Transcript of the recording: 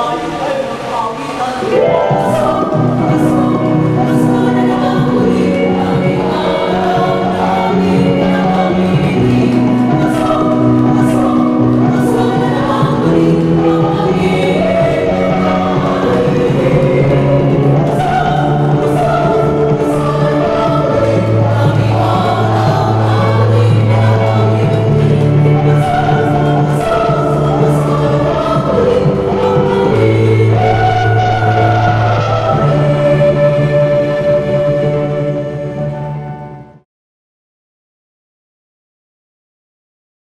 好运来祝你来